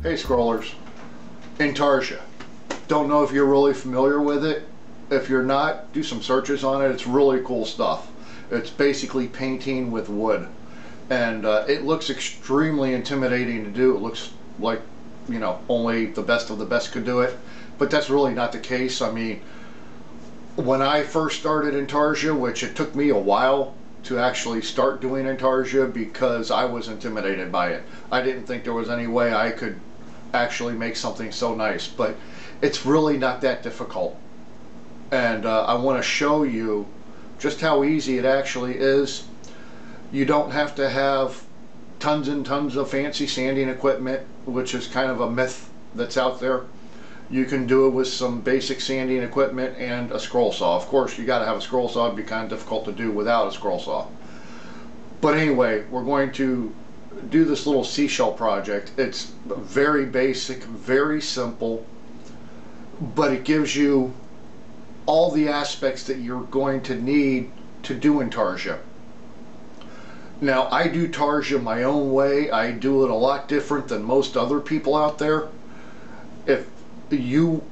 Hey scrollers, Intarsia. Don't know if you're really familiar with it. If you're not, do some searches on it. It's really cool stuff. It's basically painting with wood. And uh, it looks extremely intimidating to do. It looks like, you know, only the best of the best could do it. But that's really not the case. I mean, when I first started Intarsia, which it took me a while to actually start doing Intarsia because I was intimidated by it. I didn't think there was any way I could actually make something so nice, but it's really not that difficult. And uh, I want to show you just how easy it actually is. You don't have to have tons and tons of fancy sanding equipment, which is kind of a myth that's out there. You can do it with some basic sanding equipment and a scroll saw. Of course, you got to have a scroll saw. It'd be kind of difficult to do without a scroll saw. But anyway, we're going to do this little seashell project. It's very basic, very simple, but it gives you all the aspects that you're going to need to do Intarsia. Now, I do Intarsia my own way. I do it a lot different than most other people out there. If you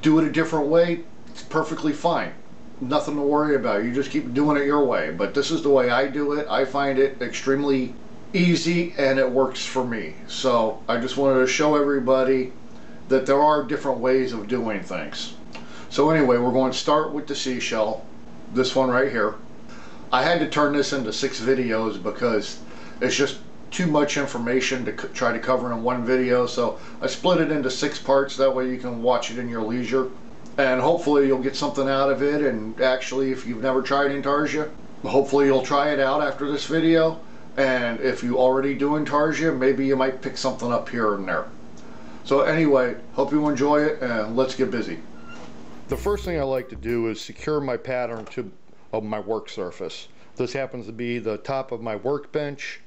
do it a different way, it's perfectly fine. Nothing to worry about. You just keep doing it your way. But this is the way I do it. I find it extremely easy and it works for me. So I just wanted to show everybody that there are different ways of doing things. So anyway, we're going to start with the seashell, this one right here. I had to turn this into six videos because it's just too much information to try to cover in one video so I split it into six parts that way you can watch it in your leisure and hopefully you'll get something out of it and actually if you've never tried Intarsia hopefully you'll try it out after this video and if you already do Intarsia maybe you might pick something up here and there. So anyway hope you enjoy it and let's get busy. The first thing I like to do is secure my pattern to of my work surface. This happens to be the top of my workbench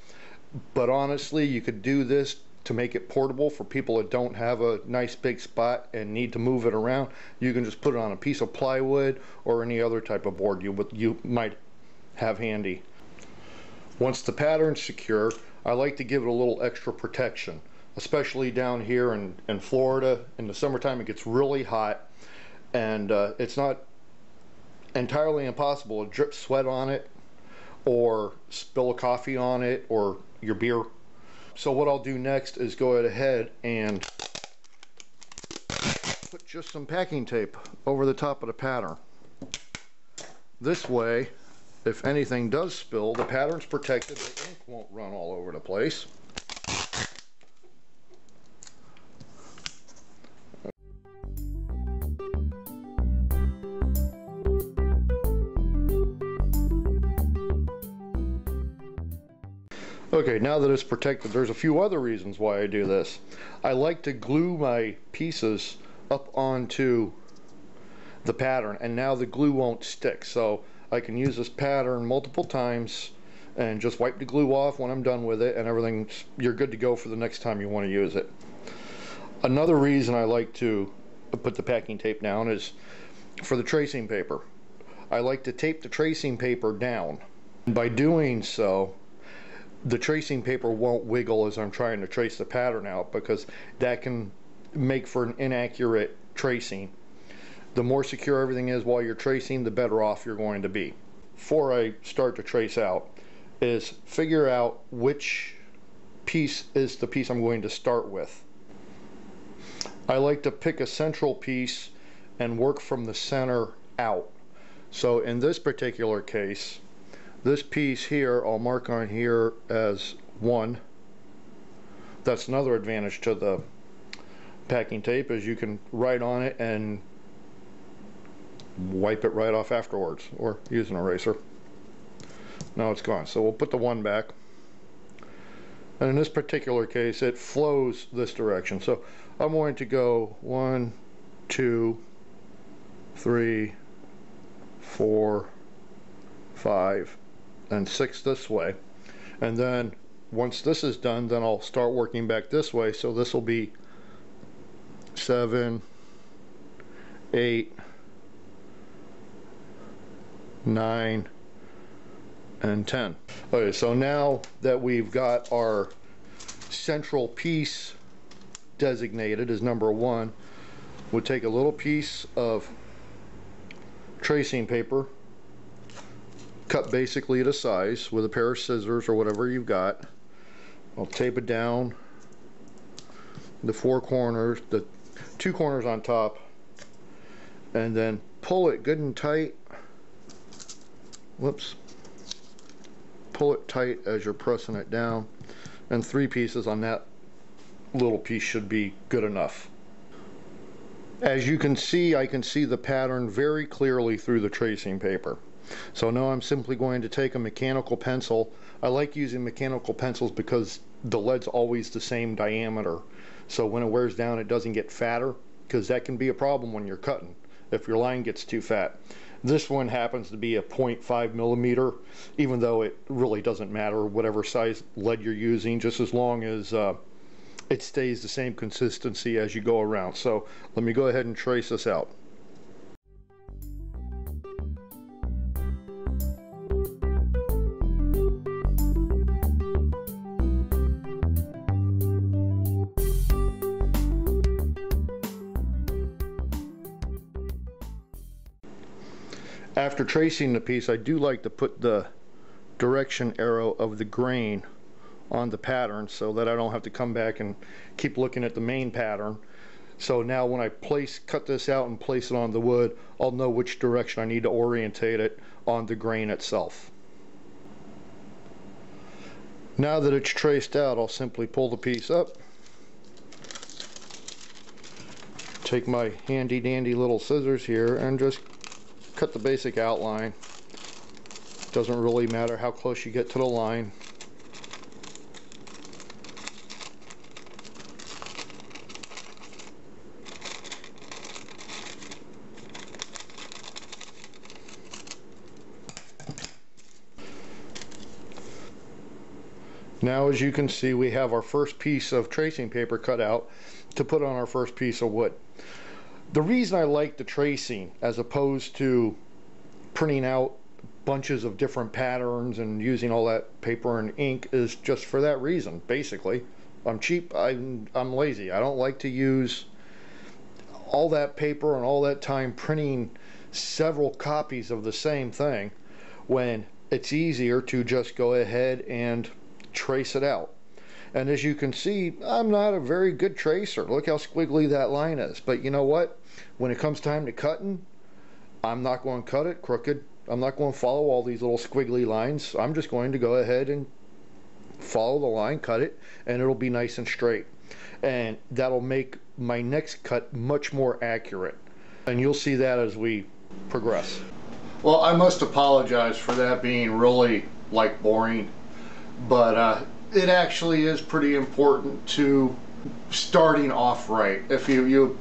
but honestly you could do this to make it portable for people that don't have a nice big spot and need to move it around. You can just put it on a piece of plywood or any other type of board you you might have handy once the pattern's secure I like to give it a little extra protection especially down here in, in Florida in the summertime it gets really hot and uh, it's not entirely impossible to drip sweat on it or spill a coffee on it or your beer. So what I'll do next is go ahead and put just some packing tape over the top of the pattern. This way, if anything does spill, the pattern's protected, the ink won't run all over the place. Okay, now that it's protected, there's a few other reasons why I do this. I like to glue my pieces up onto the pattern and now the glue won't stick. So I can use this pattern multiple times and just wipe the glue off when I'm done with it and everything's, you're good to go for the next time you want to use it. Another reason I like to put the packing tape down is for the tracing paper. I like to tape the tracing paper down. By doing so, the tracing paper won't wiggle as I'm trying to trace the pattern out because that can make for an inaccurate tracing. The more secure everything is while you're tracing, the better off you're going to be. Before I start to trace out, is figure out which piece is the piece I'm going to start with. I like to pick a central piece and work from the center out. So in this particular case, this piece here, I'll mark on here as 1. That's another advantage to the packing tape is you can write on it and wipe it right off afterwards or use an eraser. Now it's gone. So we'll put the 1 back. And in this particular case, it flows this direction. So I'm going to go one, two, three, four, five, and six this way. And then once this is done, then I'll start working back this way. So this will be seven, eight, nine, and 10. Okay, so now that we've got our central piece designated as number one we'll take a little piece of tracing paper cut basically to size with a pair of scissors or whatever you've got I'll tape it down the four corners the two corners on top and then pull it good and tight whoops. Pull it tight as you're pressing it down. And three pieces on that little piece should be good enough. As you can see I can see the pattern very clearly through the tracing paper. So now I'm simply going to take a mechanical pencil. I like using mechanical pencils because the lead's always the same diameter. So when it wears down it doesn't get fatter because that can be a problem when you're cutting if your line gets too fat this one happens to be a 0.5 millimeter even though it really doesn't matter whatever size lead you're using just as long as uh, it stays the same consistency as you go around. So let me go ahead and trace this out after tracing the piece I do like to put the direction arrow of the grain on the pattern so that I don't have to come back and keep looking at the main pattern. So now when I place cut this out and place it on the wood I'll know which direction I need to orientate it on the grain itself. Now that it's traced out I'll simply pull the piece up take my handy dandy little scissors here and just cut the basic outline. Doesn't really matter how close you get to the line. Now as you can see we have our first piece of tracing paper cut out to put on our first piece of wood. The reason I like the tracing as opposed to printing out bunches of different patterns and using all that paper and ink is just for that reason basically I'm cheap I'm, I'm lazy I don't like to use all that paper and all that time printing several copies of the same thing when it's easier to just go ahead and trace it out and as you can see, I'm not a very good tracer. Look how squiggly that line is. But you know what? When it comes time to cutting, I'm not going to cut it crooked. I'm not going to follow all these little squiggly lines. I'm just going to go ahead and follow the line, cut it, and it'll be nice and straight. And that'll make my next cut much more accurate. And you'll see that as we progress. Well, I must apologize for that being really like boring, but uh, it actually is pretty important to starting off right. If you, you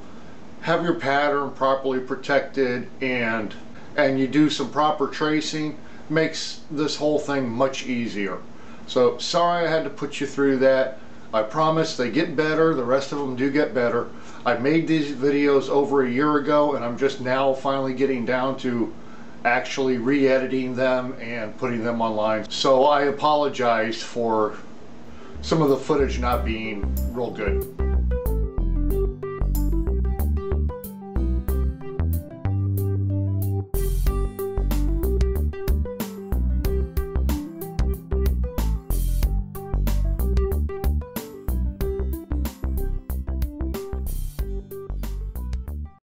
have your pattern properly protected and and you do some proper tracing, makes this whole thing much easier. So sorry I had to put you through that. I promise they get better. The rest of them do get better. I made these videos over a year ago and I'm just now finally getting down to actually re-editing them and putting them online. So I apologize for some of the footage not being real good.